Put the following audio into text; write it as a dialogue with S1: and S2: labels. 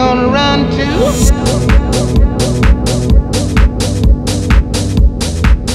S1: gonna run to?